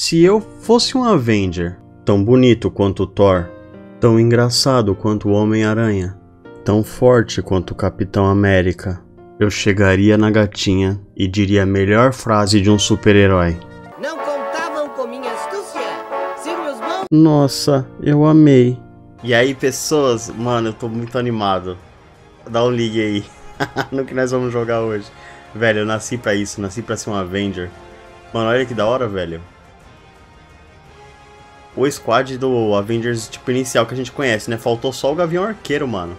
Se eu fosse um Avenger, tão bonito quanto o Thor, tão engraçado quanto o Homem-Aranha, tão forte quanto o Capitão América, eu chegaria na gatinha e diria a melhor frase de um super-herói. Não contavam com minha astúcia. Siga meus bons. Nossa, eu amei. E aí, pessoas, mano, eu tô muito animado. Dá um ligue aí no que nós vamos jogar hoje. Velho, eu nasci pra isso, nasci pra ser um Avenger. Mano, olha que da hora, velho. O squad do Avengers tipo inicial que a gente conhece, né? Faltou só o Gavião Arqueiro, mano.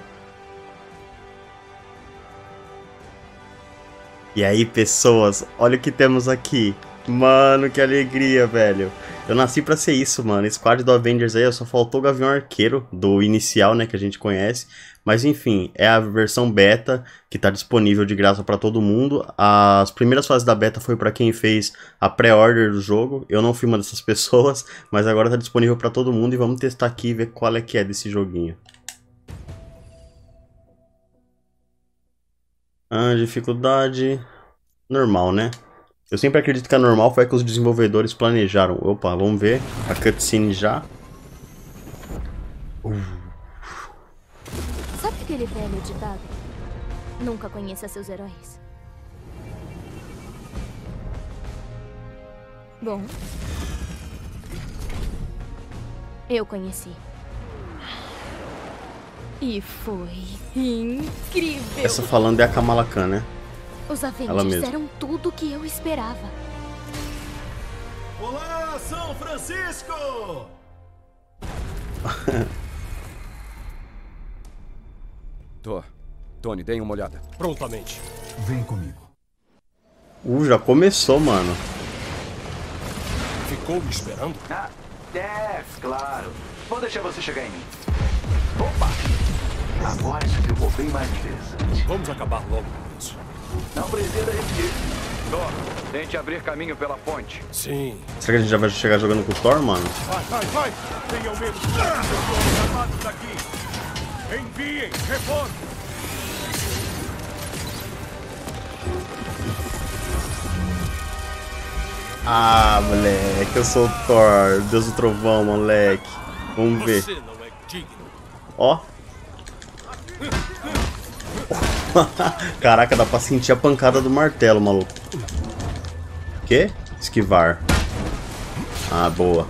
E aí, pessoas, olha o que temos aqui. Mano, que alegria, velho. Eu nasci pra ser isso, mano. Squad do Avengers aí, só faltou o Gavião Arqueiro, do inicial, né, que a gente conhece. Mas enfim, é a versão beta que tá disponível de graça para todo mundo. As primeiras fases da beta foi para quem fez a pré-order do jogo. Eu não fui uma dessas pessoas, mas agora tá disponível para todo mundo e vamos testar aqui e ver qual é que é desse joguinho. Ah, dificuldade normal, né? Eu sempre acredito que a normal foi a que os desenvolvedores planejaram. Opa, vamos ver a cutscene já. Uh. Sabe aquele velho ditado? Nunca conheça seus heróis. Bom. Eu conheci. E foi incrível. Essa falando é a Kamala Khan, né? Os Avengers eram tudo que eu esperava. Olá, São Francisco! Thor, Tony, deem uma olhada. Prontamente. Vem comigo. Uh, já começou, mano. Ficou me esperando? Ah, é, claro. Vou deixar você chegar em mim. Opa! Agora isso ficou bem mais interessante. Vamos acabar logo. Não precisa repetir. Thor, tente abrir caminho pela ponte. Sim. Será que a gente já vai chegar jogando com o Thor, mano? Vai, vai, vai! Tenham medo dos homens armados daqui! Enviem reforço! Ah, moleque, eu sou o Thor, Deus do Trovão, moleque. Vamos ver. É. Ó. Caraca, dá pra sentir a pancada do martelo, maluco. Que? Esquivar. Ah, boa.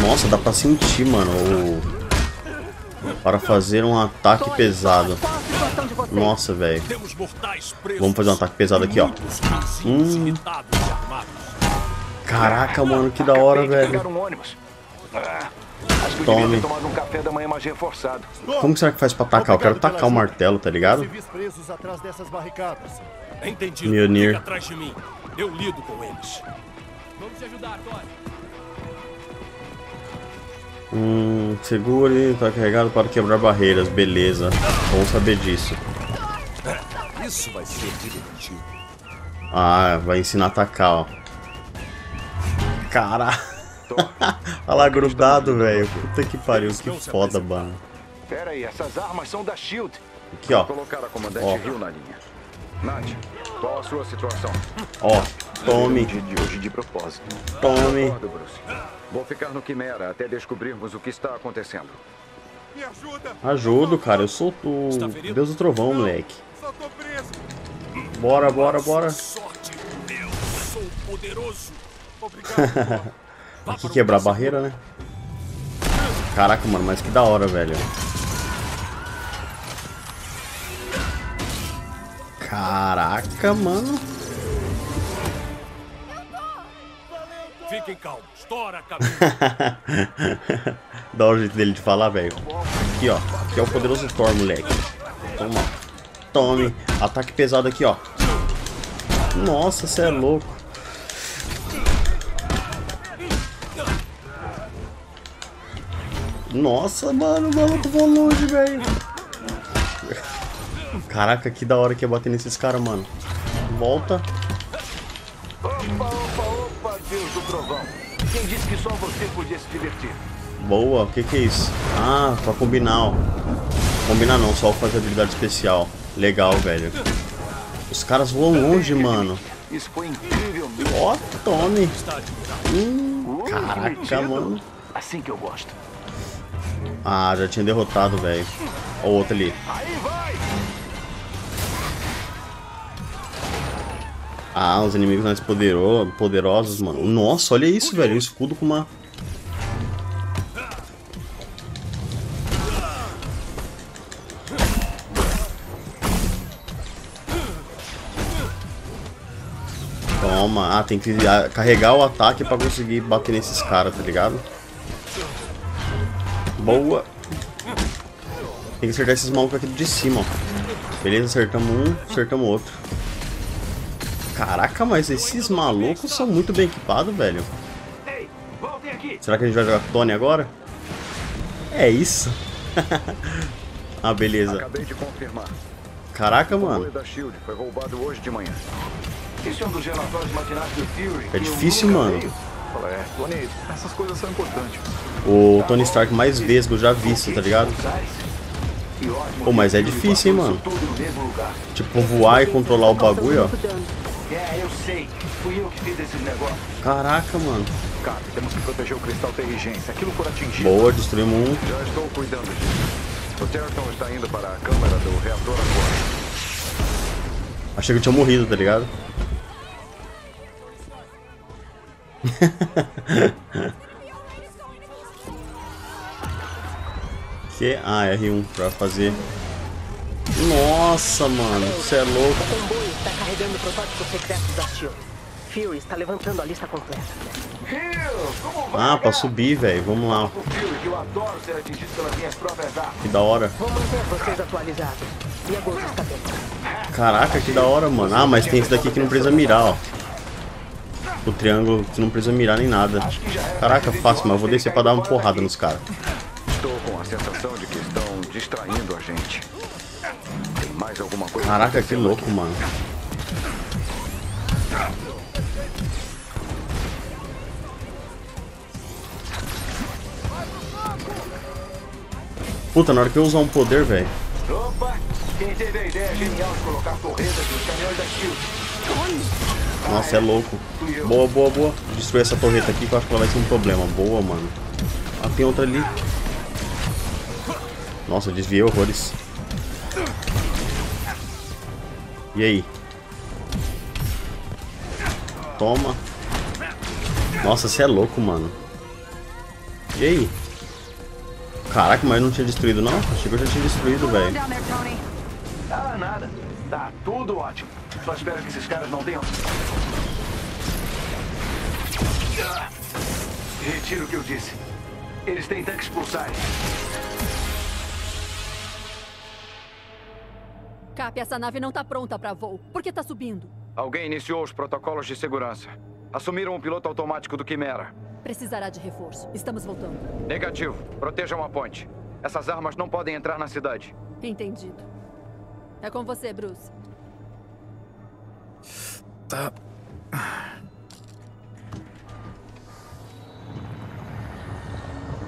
Nossa, dá pra sentir, mano. O... Para fazer um ataque pesado. Nossa, velho. Vamos fazer um ataque pesado aqui, ó. Hum. Caraca, mano, que da hora, velho. Tome. um. Como será que faz pra atacar? Eu quero tacar o martelo, tá ligado? Civis presos atrás dessas barricadas. Entendido. Fica atrás de mim. Eu lido com eles. Vamos te ajudar, Thor. Hum, segure, tá carregado para quebrar barreiras, beleza. Bom saber disso. Isso vai ser divertido. Ah, vai ensinar a atacar, ó. Caralho. Olha lá, grudado, velho. Puta que pariu, que foda, mano. Pera aí, essas armas são da SHIELD. Aqui, ó. Colocar a comandante Ó. Hill na linha. Nath, qual a sua situação? Ó, tome, dia de hoje de propósito. tome. Concordo, Bruce. Vou ficar no Quimera até descobrirmos o que está acontecendo. Me ajuda. Ajudo, cara. Eu sou o? Deus do Trovão, moleque. Só tô preso. Bora, bora, bora. Sorte. Eu sou poderoso. Obrigado, Para o quebrar a barreira, né? Caraca, mano, mas que da hora, velho. Caraca, mano. Fiquem calmos. Thor a da hora o jeito dele de falar, velho. Aqui, ó. Aqui é o poderoso Thor, moleque. Toma. Tome. Ataque pesado aqui, ó. Nossa, você é louco. Nossa, mano, o maluco voou longe, velho. Caraca, que da hora que é bater nesses caras, mano. Volta. Opa, opa, opa, Deus do Trovão. Quem disse que só você podia se divertir? Boa, o que que é isso? Ah, pra combinar, ó. Combinar não, só fazer habilidade especial. Legal, velho. Os caras voam longe, mano. Isso foi incrível. Ó, admirável. Hum, Caraca, mano. Assim que eu gosto. Ah, já tinha derrotado, velho. Ó o outro ali. Ah, os inimigos mais podero poderosos, mano. Nossa, olha isso, velho. Um escudo com uma... Toma. Ah, tem que ah, carregar o ataque pra conseguir bater nesses caras, tá ligado? Boa. Tem que acertar esses malucos aqui de cima, ó. Beleza, acertamos um, acertamos outro. Caraca, mas esses malucos são muito bem equipados, velho. Será que a gente vai jogar Tony agora? É isso. ah, beleza. Caraca, mano. é um dos relatórios matinais do Fury. É difícil, mano. é, essas coisas são importantes. O Tony Stark mais vesgo já visto, tá ligado? Pô, mas é difícil, hein, mano? Tipo, voar e controlar o bagulho, ó. Caraca, mano. Temos que proteger o cristal aquilo for atingido, Boa, destruímos um. já estou cuidando. O está indo para a do reator agora. Achei que eu tinha morrido, tá ligado? que? Ah, R1 pra fazer. Nossa, mano, você é louco. O comboio está carregando protótipos secretos da SHIELD. Fury está levantando a lista completa. Ah, pra subir, velho. Vamos lá. O que da hora. Caraca, que da hora, mano. Ah, mas tem esse daqui que não precisa mirar, ó. O triângulo que não precisa mirar nem nada. Caraca, fácil, mas eu vou descer pra dar uma porrada nos caras. Sensação de que estão distraindo a gente. Tem mais alguma coisa Caraca, que louco, aqui? mano. Puta, na hora que eu usar um poder, velho. Opa! Quem teve a ideia genial de colocar torretas nos caminhões da SHIELD? Nossa, é louco. Boa, boa, boa. Destruir essa torreta aqui que eu acho que ela vai ser um problema. Boa, mano. Ah, tem outra ali. Nossa, eu desviei horrores. E aí? Toma. Nossa, você é louco, mano. E aí? Caraca, mas eu não tinha destruído, não? Achei que eu já tinha destruído, velho. Ah, nada. Tá tudo ótimo. Só espero que esses caras não tenham. Retiro o que eu disse. Eles têm tanques pulsares. Cap, essa nave não tá pronta pra voo. Por que tá subindo? Alguém iniciou os protocolos de segurança. Assumiram o piloto automático do Quimera. Precisará de reforço. Estamos voltando. Negativo. Protejam a ponte. Essas armas não podem entrar na cidade. Entendido. É com você, Bruce.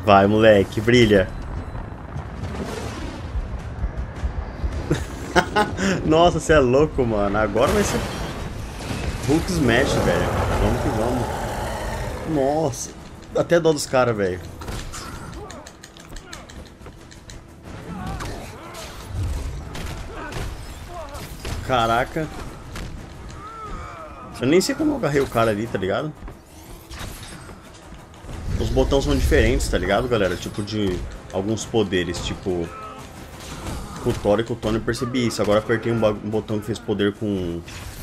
Vai, moleque, brilha. Nossa, você é louco, mano. Agora vai ser Hulk Smash, velho. Vamos que vamos. Nossa, até dó dos caras, velho. Caraca. Eu nem sei como eu agarrei o cara ali, tá ligado? Os botões são diferentes, tá ligado, galera? Tipo, de alguns poderes, tipo... Com o Thor e com o Tony eu percebi isso. Agora apertei um, um botão que fez poder com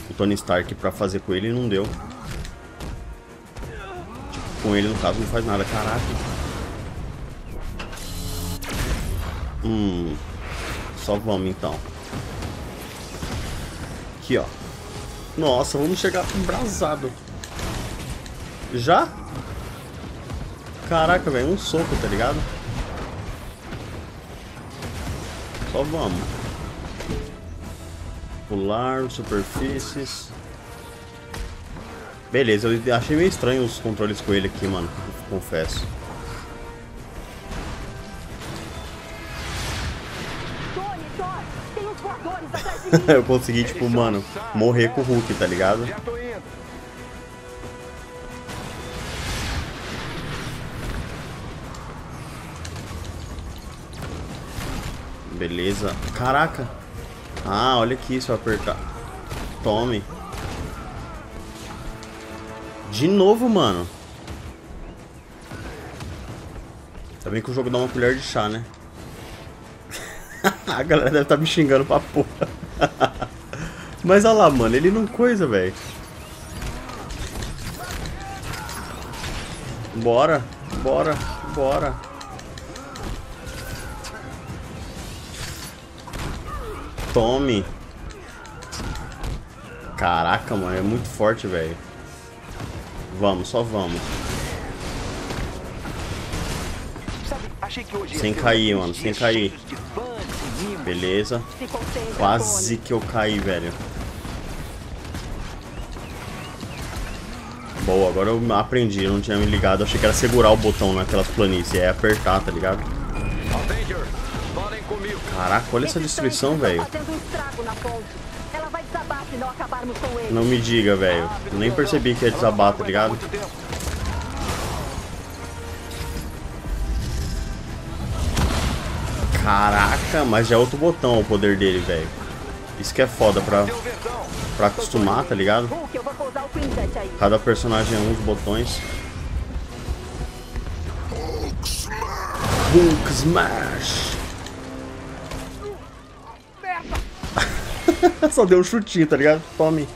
o Tony Stark pra fazer com ele e não deu. Tipo, com ele, no caso, não faz nada. Caraca. Hum... Só vamos, então. Aqui, ó. Nossa, vamos chegar embrasado. Já? Caraca, velho, um soco, tá ligado? Só vamos. Pular, superfícies. Beleza, eu achei meio estranho os controles com ele aqui, mano. Confesso. Eu consegui, tipo, mano, morrer com o Hulk, tá ligado? Beleza. Caraca. Ah, olha aqui, se eu apertar. Tome. De novo, mano. Tá bem que o jogo dá uma colher de chá, né? A galera deve estar tá me xingando pra porra. Mas olha lá, mano, ele não coisa, velho. Bora, bora, bora. Tome. Caraca, mano, é muito forte, velho. Vamos, só vamos. Sem cair, mano, sem cair. Beleza. Quase que eu caí, velho. Boa, agora eu aprendi, eu não tinha me ligado. achei que era segurar o botão naquelas planícies. É apertar, tá ligado? Caraca, olha essa destruição, velho. Não me diga, velho. Nem percebi que ia desabar, tá ligado? Caraca, mas já é outro botão o poder dele, velho. Isso que é foda pra, pra acostumar, tá ligado? Cada personagem é uns botões. Hulk Smash! Só deu um chutinho, tá ligado? Tome.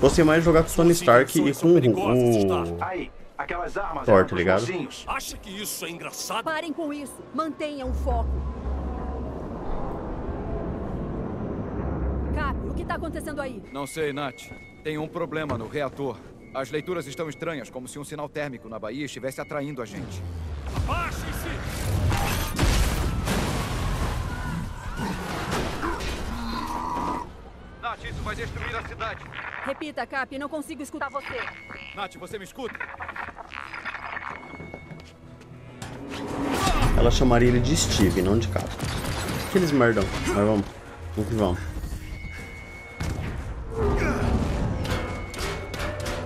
Gostei mais de jogar com o Tony Stark e com o... Aí, aquelas armas Thor, tá ligado? Acha que isso é engraçado? Parem com isso. Mantenham o foco. Cap, o que tá acontecendo aí? Não sei, Nath. Tem um problema no reator. As leituras estão estranhas, como se um sinal térmico na Bahia estivesse atraindo a gente. Abaixem-se! Nath, isso vai destruir a cidade. Repita, Cap, não consigo escutar você. Nath, você me escuta? Ela chamaria ele de Steve, não de Cap. Aqueles merdão. Mas vamos. Vamos que vamos.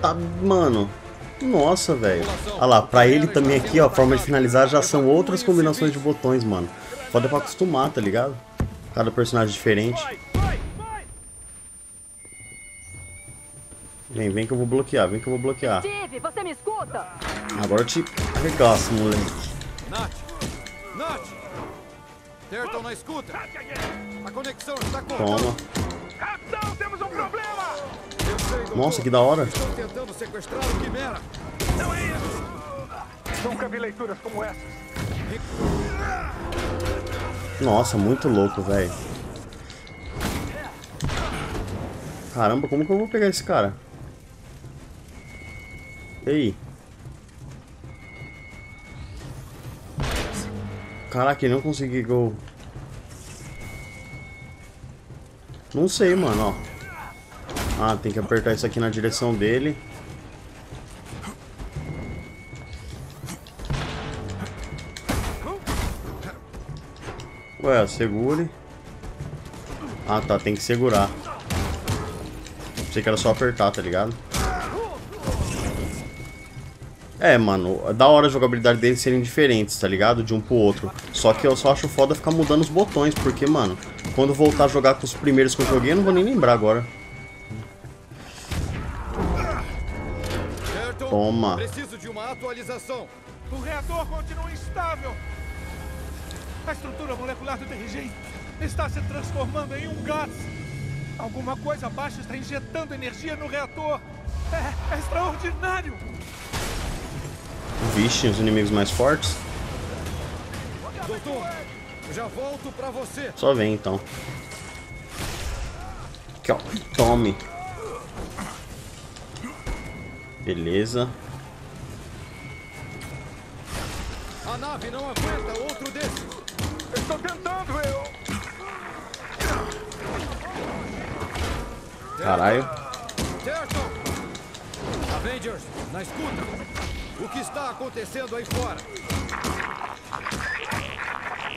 Tá, mano. Nossa, velho. Olha lá, pra ele também aqui, ó, a forma de finalizar já são outras combinações de botões, mano. Foda pra acostumar, tá ligado? Cada personagem diferente. Vem, vem que eu vou bloquear, vem que eu vou bloquear. Steve, você me escuta? Agora eu te arregaço, moleque. Nath! Nath! Terton na escuta! A conexão está cortada. Toma. Capitão, temos um problema! Nossa, que da hora. Estão tentando sequestrar o Quimera. Não é isso! Nunca vi leituras como essas. Nossa, muito louco, velho. Caramba, como que eu vou pegar esse cara? Ei. Caraca, ele não conseguiu. Não sei, mano, ó. Ah, tem que apertar isso aqui na direção dele. Ué, segure. Ah, tá, tem que segurar. Pensei que era só apertar, tá ligado? É, mano, da hora a jogabilidade deles serem diferentes, tá ligado? De um pro outro. Só que eu só acho foda ficar mudando os botões, porque, mano, quando voltar a jogar com os primeiros que eu joguei, eu não vou nem lembrar agora. Toma. Preciso de uma atualização. O reator continua instável. A estrutura molecular do DRG está se transformando em um gás. Alguma coisa abaixo está injetando energia no reator. É, é extraordinário. Vixe, os inimigos mais fortes? Doutor, já volto pra você. Só vem, então. Aqui, ó. Tome. Beleza. A nave não aguenta outro desse. Estou tentando, eu. Caralho. Terton! Avengers, na escuta. O que está acontecendo aí fora?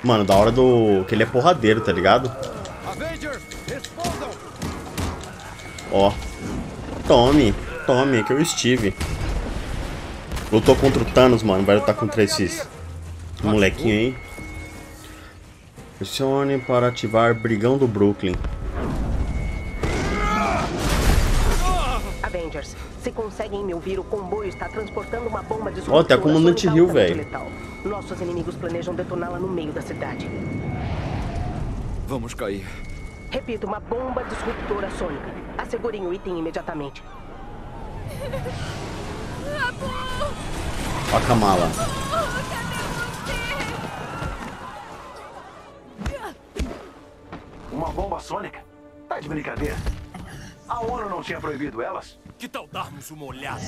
Mano, da hora do... Que ele é porradeiro, tá ligado? Avengers, respondam! Ó. Tome, tome, que eu estive. Lutou contra o Thanos, mano. Vai lutar contra esses molequinho aí. Pressione para ativar Brigão do Brooklyn. Avengers, se conseguem me ouvir, o comboio está transportando uma bomba de Ó, tem a Comandante sônica Hill, altamente velho. Nossos inimigos planejam detoná-la no meio da cidade. Vamos cair. Repito, uma bomba disruptora sônica. Assegurem o item imediatamente. Ó a Kamala. Uma bomba sônica? Tá de brincadeira. A ONU não tinha proibido elas? Que tal darmos uma olhada?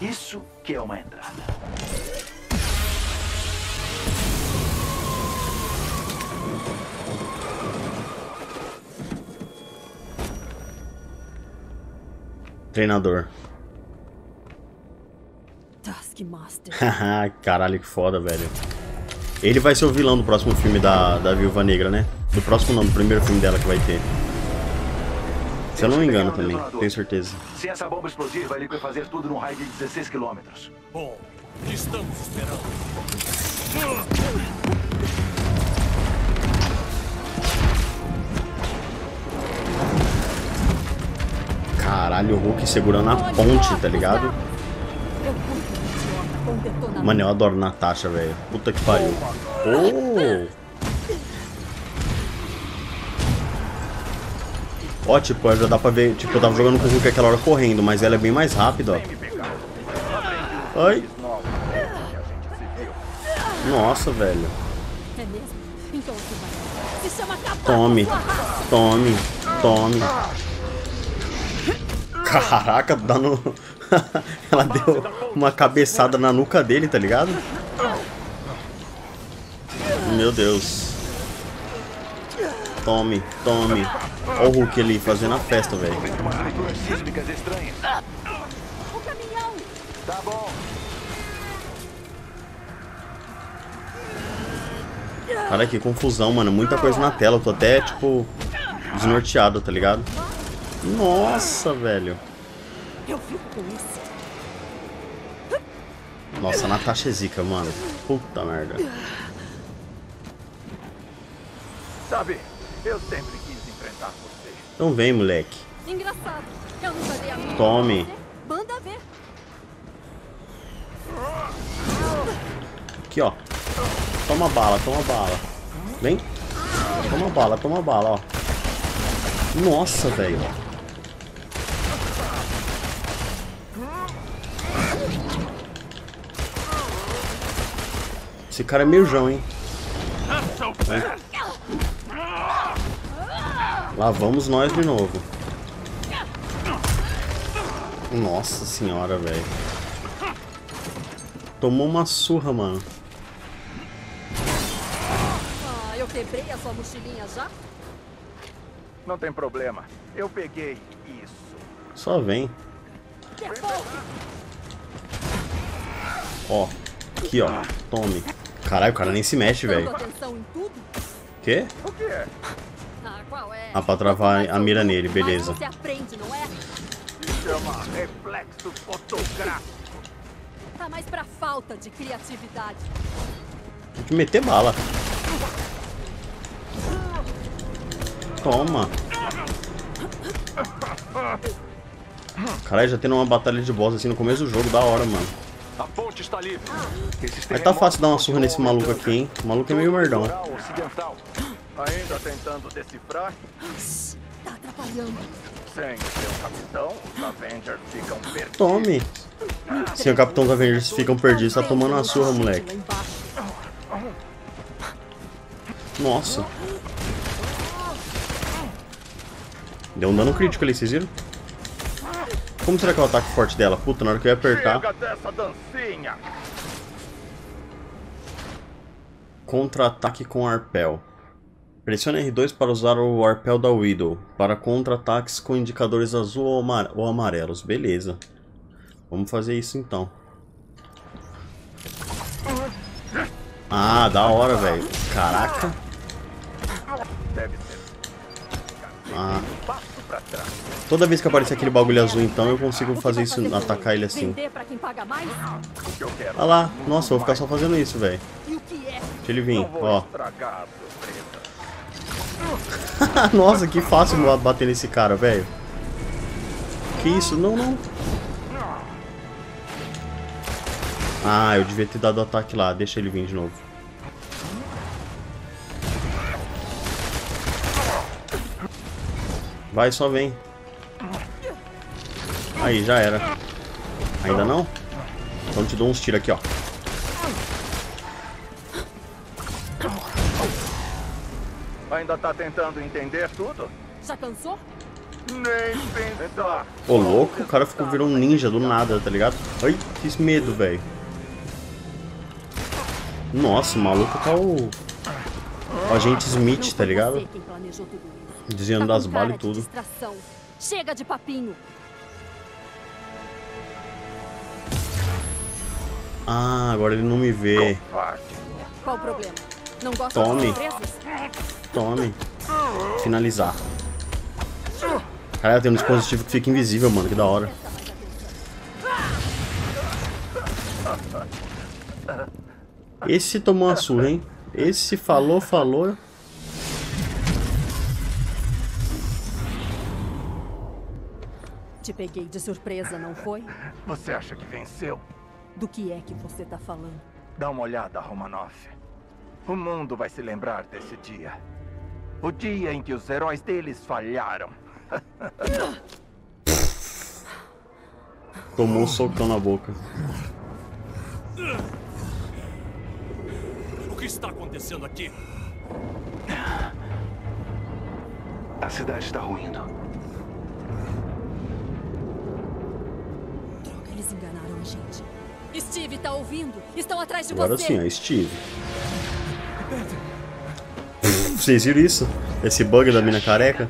Isso que é uma entrada. Treinador. Taskmaster. Haha, Caralho, que foda, velho. Ele vai ser o vilão do próximo filme da, da Viúva Negra, né? Do próximo não, do primeiro filme dela que vai ter. Se eu não me engano também, tenho certeza. Se essa bomba explodir, vai liquefazer tudo num raio de 16 quilômetros. Bom, estamos esperando. Caralho, o Hulk segurando a ponte, tá ligado? Mano, eu adoro Natasha, velho. Puta que pariu. Oh! Ó, tipo, já dá pra ver. Tipo, eu tava jogando com o Hulk aquela hora correndo, mas ela é bem mais rápida, ó. Ai. Nossa, velho. É mesmo? Então Caraca, dando. Ela deu uma cabeçada na nuca dele, tá ligado? Meu Deus. Tome, tome. Olha o Hulk ali fazendo a festa, velho. Tá bom. Cara, que confusão, mano. Muita coisa na tela. Eu tô até, tipo, desnorteado, tá ligado? Nossa, velho. Eu fico com isso. Nossa, a Natasha é zica, mano. Puta merda. Sabe, eu sempre quis enfrentar você. Então vem, moleque. Engraçado. Eu nunca dei a Tome. Manda ver. Aqui, ó. Toma bala, toma bala. Vem. Toma bala, toma bala, ó. Nossa, velho. Esse cara é meio jão, hein? Vem. Lá vamos nós de novo. Nossa senhora, velho. Tomou uma surra, mano. Ah, eu quebrei a sua mochilinha já? Não tem problema. Eu peguei isso. Só vem. Devolve! Ó. Aqui, ó. Tome. Caralho, o cara nem se mexe, velho. Quê? O que é? Ah, é? Ah, pra travar a mira nele, beleza. é? Chama reflexo fotográfico. Tá mais pra falta de criatividade. Tem que meter bala. Toma. Caralho, já tendo uma batalha de boss assim no começo do jogo, da hora, mano. A ponte está livre. Esses Mas tá fácil dar uma surra nesse maluco aqui, hein? O maluco é meio merdão. Ainda tentando decifrar? Tá atrapalhando. Sem seu capitão, os Avengers ficam perdidos. Tome. Sim, o Capitão dos Avengers ficam perdidos, tá tomando uma surra, moleque. Nossa. Deu um dano crítico ali, vocês viram? Como será que é o ataque forte dela? Puta, na hora que eu ia apertar. Contra-ataque com arpel. Pressione R2 para usar o arpel da Widow. Para contra-ataques com indicadores azul ou amar- ou amarelos. Beleza. Vamos fazer isso então. Ah, da hora, velho. Caraca. Ah. Pra trás. Toda vez que aparecer aquele bagulho azul, então, eu consigo fazer isso, atacar ele assim. O. Olha lá. Nossa, eu vou ficar só fazendo isso, velho. O é? Deixa ele vir, ó. Nossa, que fácil bater nesse cara, velho. Que isso? Não, não. Ah, eu devia ter dado ataque lá. Deixa ele vir de novo. Vai, só vem. Aí, já era. Ainda não? Então te dou uns tiros aqui, ó. Ainda tá tentando entender tudo? Já cansou? Nem pensar. Ô, louco, o cara ficou virando um ninja do nada, tá ligado? Ai, que medo, velho. Nossa, o maluco tá o... o agente Smith, tá ligado? Tá das balas e tudo. distração. Chega de papinho. Ah, agora ele não me vê. Qual o problema? Não gosta Tome. Tome. Finalizar. Caralho, tem um dispositivo que fica invisível, mano. Que da hora. Esse tomou uma surra, hein? Esse falou, falou. Te peguei de surpresa, não foi? Você acha que venceu? Do que é que você tá falando? Dá uma olhada, Romanoff. O mundo vai se lembrar desse dia. O dia em que os heróis deles falharam. Tomou um socão na boca. O que está acontecendo aqui? A cidade está ruindo. Eles enganaram a gente. Steve, tá ouvindo? Estão atrás de Agora você. sim, ó, Steve. Vocês viram isso? Esse bug da mina careca?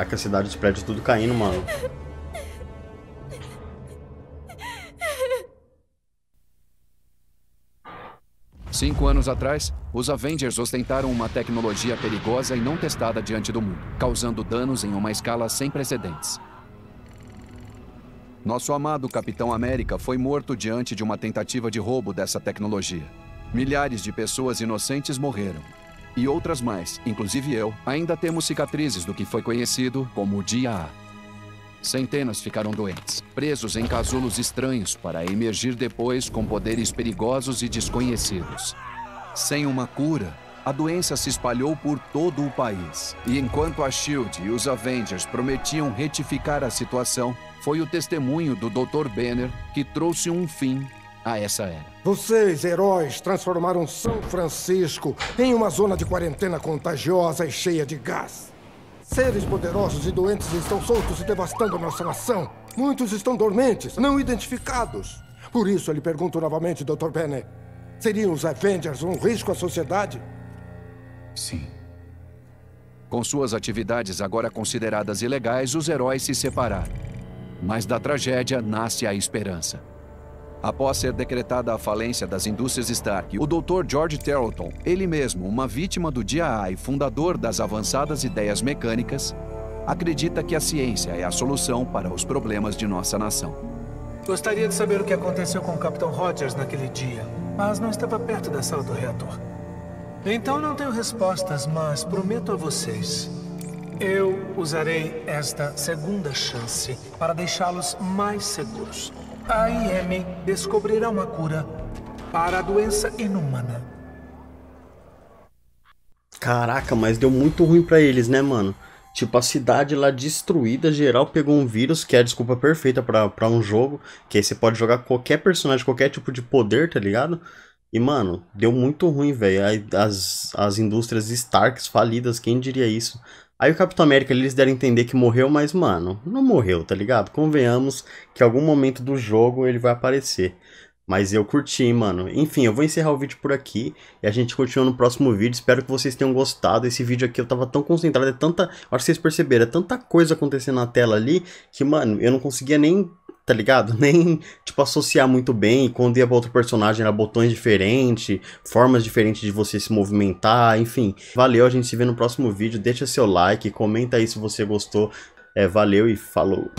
Caraca, a cidade dos prédios tudo caindo, mano. Cinco anos atrás, os Avengers ostentaram uma tecnologia perigosa e não testada diante do mundo, causando danos em uma escala sem precedentes. Nosso amado Capitão América foi morto diante de uma tentativa de roubo dessa tecnologia. Milhares de pessoas inocentes morreram. E outras mais, inclusive eu, ainda temos cicatrizes do que foi conhecido como o Dia A. Centenas ficaram doentes, presos em casulos estranhos para emergir depois com poderes perigosos e desconhecidos. Sem uma cura, a doença se espalhou por todo o país. E enquanto a Shield e os Avengers prometiam retificar a situação, foi o testemunho do Dr. Banner que trouxe um fim a essa era. Vocês, heróis, transformaram São Francisco em uma zona de quarentena contagiosa e cheia de gás. Seres poderosos e doentes estão soltos e devastando nossa nação. Muitos estão dormentes, não identificados. Por isso, eu lhe pergunto novamente, Dr. Banner: seriam os Avengers um risco à sociedade? Sim. Com suas atividades agora consideradas ilegais, os heróis se separaram. Mas da tragédia nasce a esperança. Após ser decretada a falência das indústrias Stark, o Dr. George Terrelton, ele mesmo uma vítima do Dia A e fundador das avançadas ideias mecânicas, acredita que a ciência é a solução para os problemas de nossa nação. Gostaria de saber o que aconteceu com o Capitão Rogers naquele dia, mas não estava perto da sala do reator. Então não tenho respostas, mas prometo a vocês. Eu usarei esta segunda chance para deixá-los mais seguros. A IM descobrirá uma cura para a doença inumana. Caraca, mas deu muito ruim pra eles, né, mano? Tipo, a cidade lá destruída, geral pegou um vírus, que é a desculpa perfeita pra um jogo, que aí você pode jogar qualquer personagem, qualquer tipo de poder, tá ligado? E, mano, deu muito ruim, velho. As, as indústrias Starks falidas, quem diria isso? Aí o Capitão América eles deram a entender que morreu, mas mano, não morreu, tá ligado? Convenhamos que em algum momento do jogo ele vai aparecer. Mas eu curti, mano. Enfim, eu vou encerrar o vídeo por aqui e a gente continua no próximo vídeo. Espero que vocês tenham gostado. Esse vídeo aqui eu tava tão concentrado, é tanta. Acho que vocês perceberam, é tanta coisa acontecendo na tela ali que, mano, eu não conseguia nem tá ligado? Nem, tipo, associar muito bem. Quando ia pra outro personagem era botões diferentes, formas diferentes de você se movimentar, enfim. Valeu, a gente se vê no próximo vídeo. Deixa seu like, comenta aí se você gostou. É, valeu e falou!